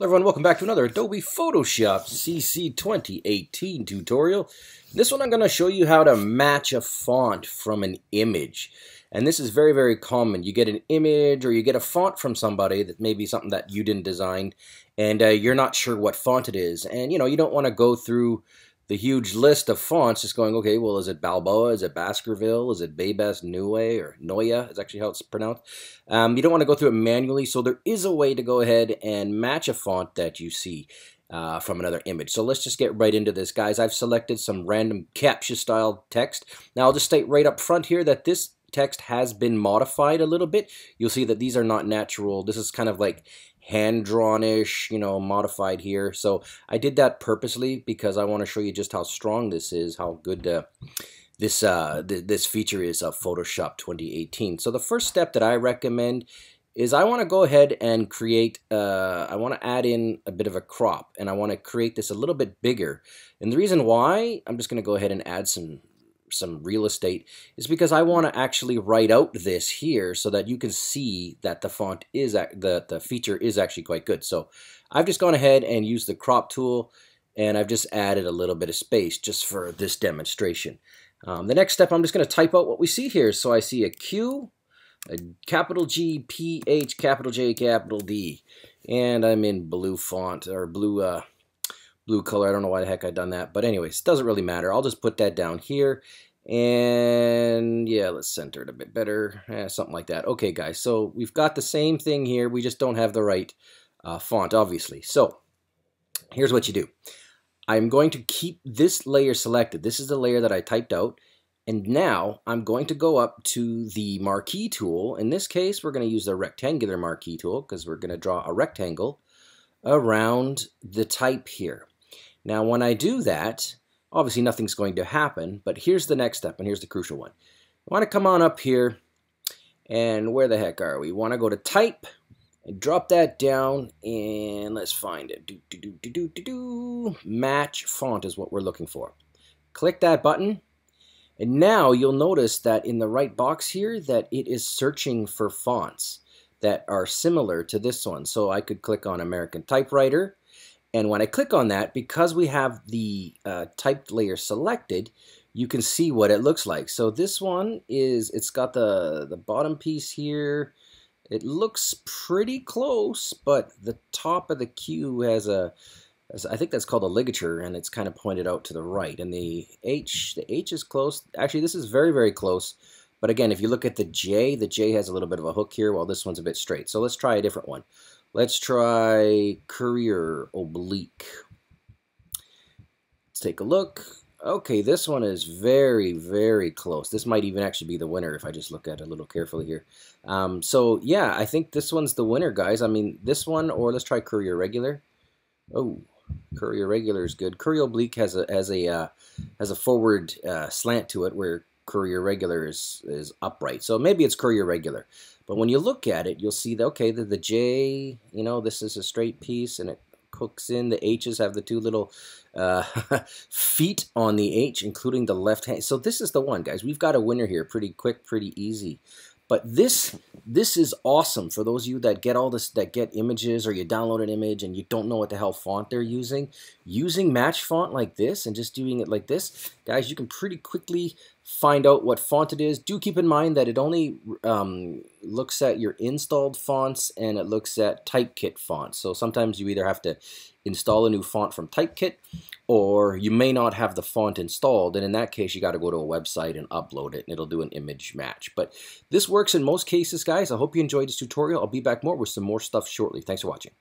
Hello everyone, welcome back to another Adobe Photoshop CC 2018 tutorial. In this one I'm going to show you how to match a font from an image. And this is very, very common. You get an image or you get a font from somebody that may be something that you didn't design and uh, you're not sure what font it is. And you know, you don't want to go through the huge list of fonts, just going, okay, well, is it Balboa? Is it Baskerville? Is it Bebas Neue or Noya is actually how it's pronounced. Um, you don't want to go through it manually, so there is a way to go ahead and match a font that you see. Uh, from another image. So let's just get right into this, guys. I've selected some random CAPTCHA style text. Now I'll just state right up front here that this text has been modified a little bit. You'll see that these are not natural. This is kind of like hand-drawn-ish, you know, modified here. So I did that purposely because I want to show you just how strong this is, how good uh, this uh, th this feature is of Photoshop 2018. So the first step that I recommend is I want to go ahead and create, uh, I want to add in a bit of a crop and I want to create this a little bit bigger. And the reason why, I'm just going to go ahead and add some some real estate is because I want to actually write out this here so that you can see that the font is the the feature is actually quite good. So I've just gone ahead and used the crop tool and I've just added a little bit of space just for this demonstration. Um, the next step, I'm just going to type out what we see here. So I see a Q, a capital G, P, H, capital J, capital D, and I'm in blue font or blue uh, blue color. I don't know why the heck I done that. But anyways, doesn't really matter. I'll just put that down here. And yeah, let's center it a bit better. Eh, something like that. Okay, guys. So we've got the same thing here. We just don't have the right uh, font, obviously. So here's what you do. I'm going to keep this layer selected. This is the layer that I typed out. And now I'm going to go up to the marquee tool. In this case, we're going to use the rectangular marquee tool because we're going to draw a rectangle around the type here. Now, when I do that, obviously nothing's going to happen, but here's the next step, and here's the crucial one. I want to come on up here, and where the heck are we? want to go to Type, and drop that down, and let's find it. Do, do, do, do, do, do. Match font is what we're looking for. Click that button, and now you'll notice that in the right box here that it is searching for fonts that are similar to this one. So I could click on American Typewriter, and when I click on that, because we have the uh, typed layer selected, you can see what it looks like. So this one is, it's got the, the bottom piece here. It looks pretty close, but the top of the Q has a, I think that's called a ligature, and it's kind of pointed out to the right. And the H, the H is close. Actually, this is very, very close. But again, if you look at the J, the J has a little bit of a hook here, while this one's a bit straight. So let's try a different one. Let's try Courier Oblique. Let's take a look. Okay, this one is very, very close. This might even actually be the winner if I just look at it a little carefully here. Um, so, yeah, I think this one's the winner, guys. I mean, this one, or let's try Courier Regular. Oh, Courier Regular is good. Courier Oblique has a has a uh, has a forward uh, slant to it, where Courier Regular is is upright. So maybe it's Courier Regular. But when you look at it, you'll see that, okay, the, the J, you know, this is a straight piece and it hooks in. The H's have the two little uh, feet on the H, including the left hand. So this is the one, guys. We've got a winner here pretty quick, pretty easy. But this this is awesome for those of you that get all this that get images or you download an image and you don't know what the hell font they're using. Using match font like this and just doing it like this, guys, you can pretty quickly find out what font it is. Do keep in mind that it only um, looks at your installed fonts and it looks at Typekit fonts. So sometimes you either have to install a new font from Typekit or you may not have the font installed and in that case you got to go to a website and upload it and it'll do an image match. But this works in most cases guys. I hope you enjoyed this tutorial. I'll be back more with some more stuff shortly. Thanks for watching.